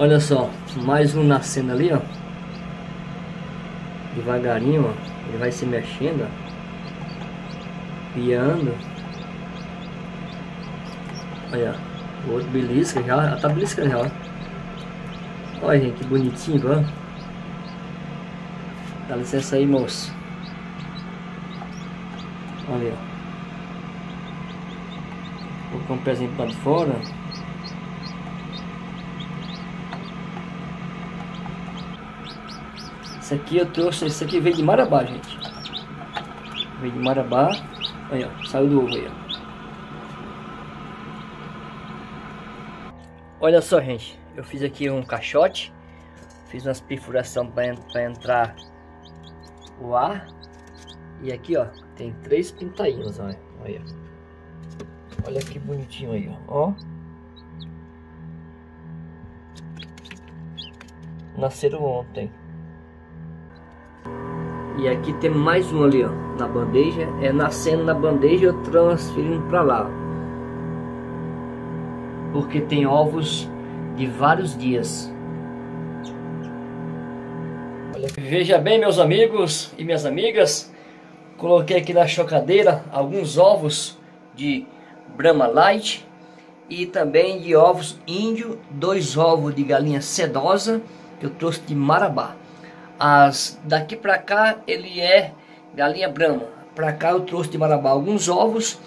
Olha só, mais um nascendo ali, ó. Devagarinho, ó. Ele vai se mexendo, ó. Piando. Olha, o outro belisca já. Ela tá beliscando já, ó. Olha, gente, que bonitinho, ó. Dá licença aí, moço. Olha, ó. Vou com o pezinho para fora. Esse aqui eu trouxe, esse aqui veio de Marabá, gente. Veio de Marabá. Aí, ó, saiu do ovo aí, ó. Olha só, gente. Eu fiz aqui um caixote. Fiz umas perfurações para entrar o ar. E aqui, ó, tem três pintainhos, olha. Olha, olha que bonitinho aí, ó. ó. Nasceram ontem. E aqui tem mais um ali, ó, na bandeja. É nascendo na bandeja, eu transferindo para lá. Porque tem ovos de vários dias. Veja bem, meus amigos e minhas amigas. Coloquei aqui na chocadeira alguns ovos de Brahma Light e também de ovos índio, dois ovos de galinha sedosa que eu trouxe de Marabá. As daqui para cá ele é galinha brama. Para cá eu trouxe de Marabá alguns ovos.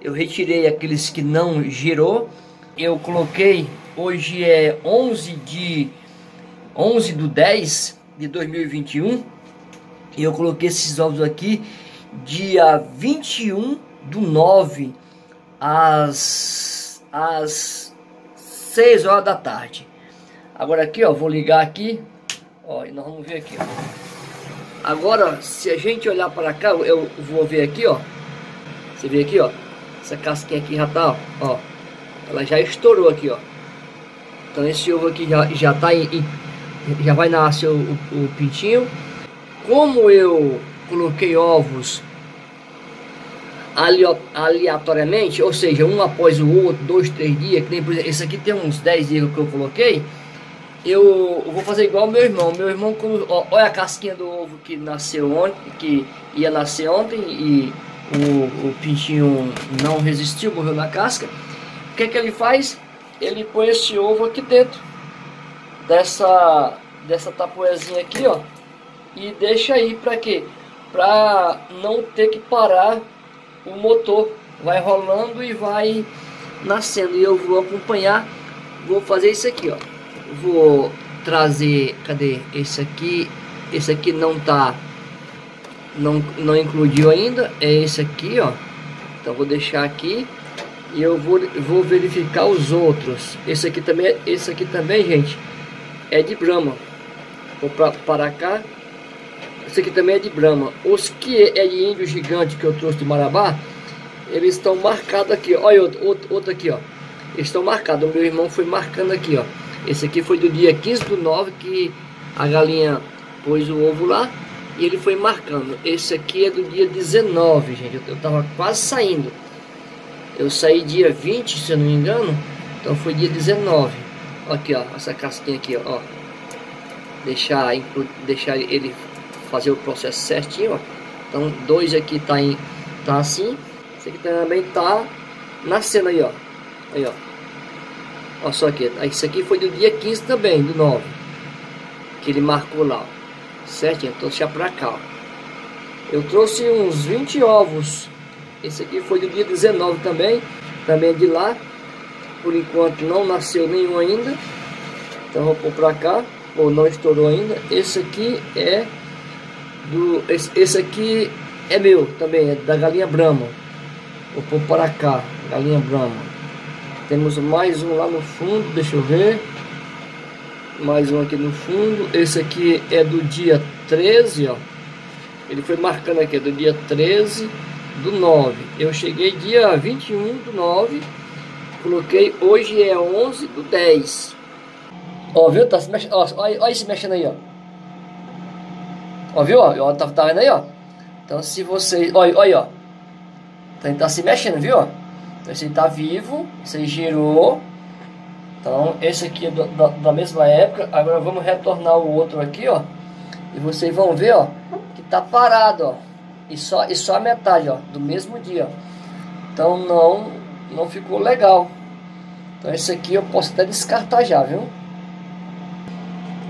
Eu retirei aqueles que não girou. Eu coloquei hoje é 11 de 11 do 10 de 2021. E eu coloquei esses ovos aqui dia 21 do 9 às às 6 horas da tarde. Agora aqui, ó, vou ligar aqui Ó, e nós vamos ver aqui, ó. Agora, se a gente olhar para cá, eu vou ver aqui, ó. Você vê aqui, ó. Essa casquinha aqui já tá, ó. Ela já estourou aqui, ó. Então esse ovo aqui já, já tá em, em já vai nascer o, o, o pintinho. Como eu coloquei ovos aleatoriamente, ou seja, um após o outro, dois, três dias, que nem por exemplo, esse aqui tem uns 10 dias que eu coloquei, eu vou fazer igual meu irmão. Meu irmão, ó, olha a casquinha do ovo que nasceu ontem, que ia nascer ontem e o, o pintinho não resistiu, morreu na casca. O que, que ele faz? Ele põe esse ovo aqui dentro dessa dessa tapoezinha aqui, ó, e deixa aí para quê? Para não ter que parar o motor. Vai rolando e vai nascendo. E eu vou acompanhar, vou fazer isso aqui, ó vou trazer, cadê esse aqui? Esse aqui não tá, não, não incluiu ainda, é esse aqui, ó. Então vou deixar aqui e eu vou, vou verificar os outros. Esse aqui também, esse aqui também, gente, é de Brahma. Vou pra, para cá. Esse aqui também é de Brahma. Os que é de índio gigante que eu trouxe de Marabá, eles estão marcados aqui. Olha outro, outro, outro aqui, ó. Eles estão marcados. O meu irmão foi marcando aqui, ó. Esse aqui foi do dia 15 do 9 que a galinha pôs o ovo lá e ele foi marcando. Esse aqui é do dia 19, gente. Eu, tava quase saindo. Eu saí dia 20, se eu não me engano. Então foi dia 19. Aqui, ó. Essa casquinha aqui, ó. Deixar, deixar ele fazer o processo certinho, ó. Então, dois aqui tá, em, tá assim. Esse aqui também tá nascendo aí, ó. Aí, ó. Olha só aqui, isso aqui foi do dia 15 também, do 9. Que ele marcou lá, ó. Certinho, então deixa pra cá, ó. Eu trouxe uns 20 ovos. Esse aqui foi do dia 19 também, também é de lá. Por enquanto não nasceu nenhum ainda. Então vou pôr pra cá, ou não estourou ainda. Esse aqui é do esse, esse aqui é meu também, é da galinha Brahma. Vou pôr para cá, galinha Brahma. Temos mais um lá no fundo, deixa eu ver. Mais um aqui no fundo. Esse aqui é do dia 13, ó. Ele foi marcando aqui, do dia 13 do 9. Eu cheguei dia 21 do 9. Coloquei, hoje é 11 do 10. Ó, viu? Tá se mexendo. Ó, olha, olha mexendo aí, ó. Ó, viu? Ó, tá, tá vendo aí, ó? Então, se vocês. Olha, olha, ó. Ele tá se mexendo, viu? Ó? Então esse tá vivo, você girou, Então, esse aqui é do, da, da, mesma época. Agora vamos retornar o outro aqui, ó. E vocês vão ver, ó, que tá parado, ó. E só, e só a metade, ó, do mesmo dia. Então não, não ficou legal. Então esse aqui eu posso até descartar já, viu?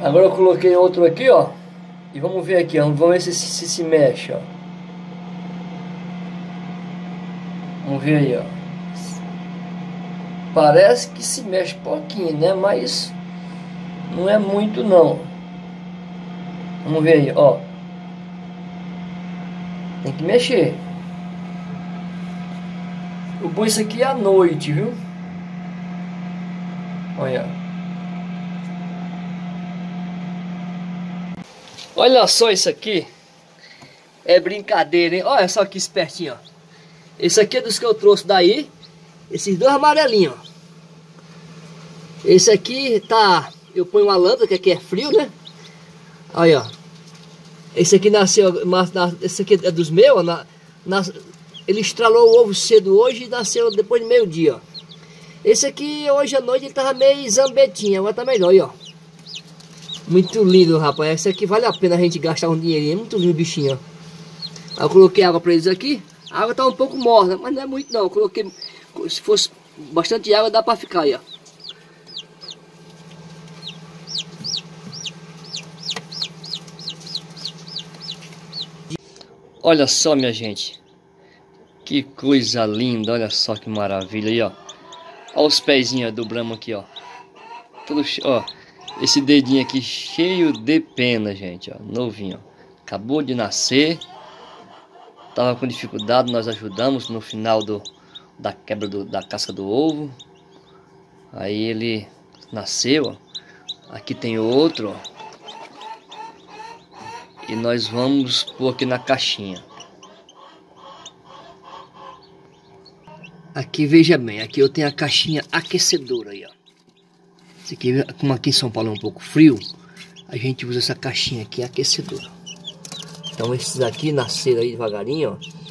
Agora eu coloquei outro aqui, ó. E vamos ver aqui, ó. Vamos ver se, se, se mexe, ó. Vamos ver aí, ó. Parece que se mexe pouquinho, né? Mas não é muito não. Vamos ver aí, ó. Tem que mexer. Eu pus isso aqui à noite, viu? Olha. Olha só isso aqui. É brincadeira, hein? Olha só que espertinho, ó. Esse aqui é dos que eu trouxe daí. Esses dois amarelinhos, ó. Esse aqui tá... Eu ponho uma lâmpada, que aqui é frio, né? Aí, ó. Esse aqui nasceu... Mas, esse aqui é dos meus, na, na, ele estralou o ovo cedo hoje e nasceu depois de meio dia, ó. Esse aqui, hoje à noite, ele tava meio zambetinho, agora tá melhor, ó. Muito lindo, rapaz. Esse aqui vale a pena a gente gastar um dinheirinho. É muito lindo o bichinho, ó. Eu coloquei água para eles aqui. A água tá um pouco morna, mas não é muito não. Eu coloquei, se fosse bastante água, dá para ficar aí, ó. Olha só, minha gente. Que coisa linda, olha só que maravilha aí, ó. Olha os pezinhos do Brahma aqui, ó. Tudo, ó. Esse dedinho aqui cheio de pena, gente, ó. Novinho, ó. Acabou de nascer. Tava com dificuldade, nós ajudamos no final do, da quebra do, da casca do ovo. Aí ele nasceu, ó. Aqui tem outro, ó. E nós vamos pôr aqui na caixinha. Aqui, veja bem, aqui eu tenho a caixinha aquecedora aí, ó. Esse aqui, como aqui em São Paulo é um pouco frio, a gente usa essa caixinha aqui aquecedora. Então esses aqui nasceram aí devagarinho, ó.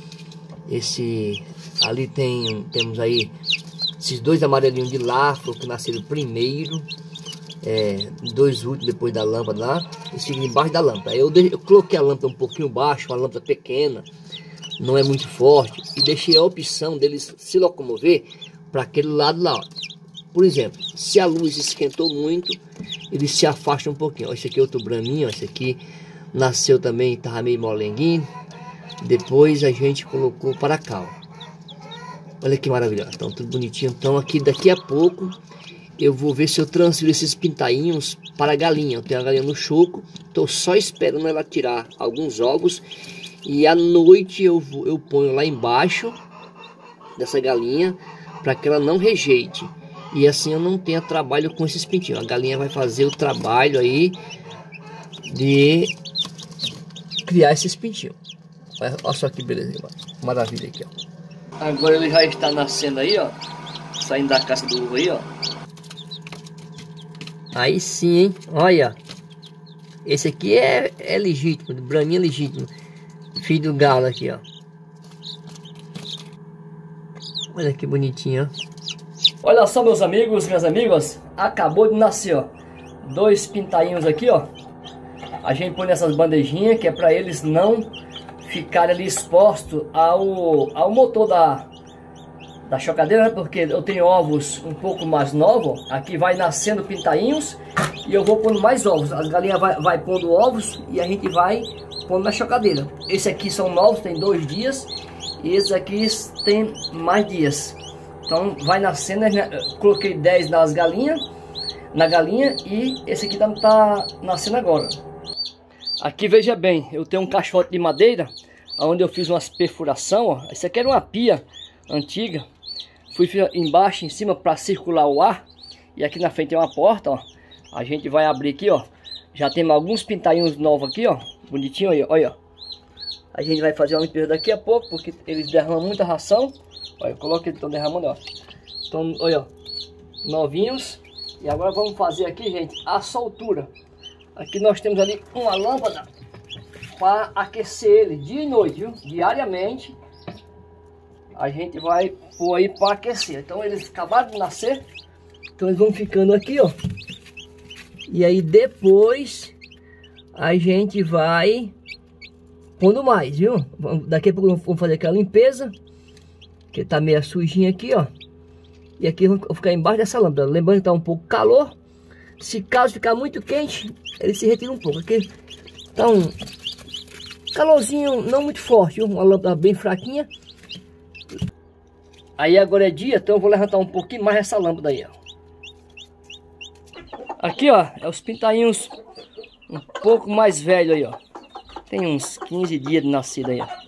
Esse ali tem, temos aí esses dois amarelinhos de lafro que nasceram primeiro. É, dois últimos depois da lâmpada lá. Eles ficam embaixo da lâmpada. Eu, eu coloquei a lâmpada um pouquinho baixo, uma lâmpada pequena não é muito forte e deixei a opção deles se locomover para aquele lado lá. Por exemplo, se a luz esquentou muito, ele se afasta um pouquinho. esse aqui é outro braminho, esse aqui nasceu também, estava meio molenguinho. Depois a gente colocou para cá. Ó. Olha que maravilha, estão tudo bonitinho. Então aqui daqui a pouco eu vou ver se eu transfiro esses pintainhos para a galinha. Eu tenho a galinha no choco, estou só esperando ela tirar alguns ovos e à noite eu, eu ponho lá embaixo dessa galinha para que ela não rejeite. E assim eu não tenha trabalho com esses pintinhos. A galinha vai fazer o trabalho aí de criar esses pintinhos. Olha, só que beleza, maravilha aqui, ó. Agora ele já está nascendo aí, ó. Saindo da caça do ovo aí, ó. Aí sim, hein? Olha. Esse aqui é, é legítimo, braminho é legítimo. Filho do galo aqui, ó. Olha que bonitinho, ó. Olha só, meus amigos, minhas amigas. Acabou de nascer, ó. Dois pintainhos aqui, ó. A gente põe nessas bandejinhas, que é para eles não ficarem ali expostos ao, ao motor da, da chocadeira, né? porque eu tenho ovos um pouco mais novos. Aqui vai nascendo pintainhos e eu vou pondo mais ovos. As galinhas vai, vai pondo ovos e a gente vai pondo na chocadeira. Esse aqui são novos, tem dois dias. E esses aqui tem mais dias. Então vai nascendo, né? coloquei 10 nas galinhas, na galinha e esse aqui tá, tá nascendo agora. Aqui veja bem, eu tenho um caixote de madeira, onde eu fiz umas perfuração, ó. Essa aqui era uma pia antiga. Fui embaixo, em cima para circular o ar. E aqui na frente tem uma porta, ó. A gente vai abrir aqui, ó. Já temos alguns pintainhos novos aqui, ó. Bonitinho aí, olha. A gente vai fazer uma limpeza daqui a pouco, porque eles derramam muita ração. Olha, coloca eles estão derramando, ó. Então, olha, novinhos. E agora vamos fazer aqui, gente, a soltura. Aqui nós temos ali uma lâmpada para aquecer ele dia e noite, viu? Diariamente. A gente vai pôr aí para aquecer. Então eles acabaram de nascer. Então eles vão ficando aqui, ó. E aí depois a gente vai pondo mais, viu? Daqui a pouco vamos fazer aquela limpeza. Que tá meio sujinha aqui, ó. E aqui vão ficar embaixo dessa lâmpada. Lembrando que tá um pouco calor. Se caso ficar muito quente, ele se retira um pouco. Aqui tá um calorzinho não muito forte, viu? Uma lâmpada bem fraquinha. Aí agora é dia, então eu vou levantar um pouquinho mais essa lâmpada aí, ó. Aqui, ó, é os pintainhos um pouco mais velhos aí, ó. Tem uns 15 dias de nascido aí, ó.